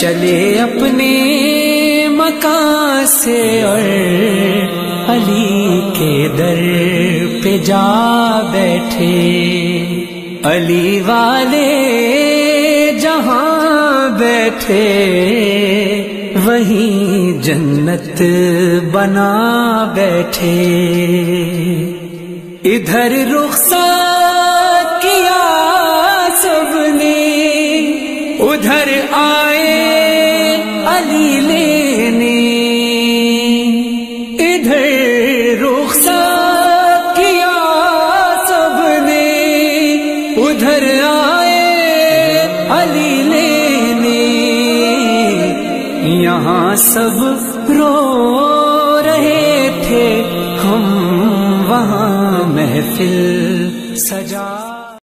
چلے اپنے مکان سے اور علی کے در پہ جا بیٹھے۔ علی والے جہاں بیٹھے، وہیں جنت بنا بیٹھے۔ ادھر رخصت کیا سب نے، ادھر آئے ادھر رخصت کیا سب نے، ادھر آئے علی لینے۔ یہاں سب رو رہے تھے، ہم وہاں محفل سجا۔